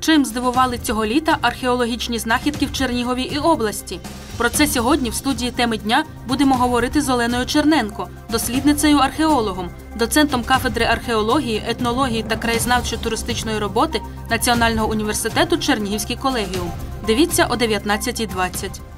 Чим здивували цього літа археологічні знахідки в Чернігові і області? Про це сьогодні в студії теми дня будемо говорити з Оленою Черненко, дослідницею археологом, доцентом кафедри археології, етнології та краєзнавчо-туристичної роботи Національного університету Чернігівський колегіум. Дивіться о 19.20.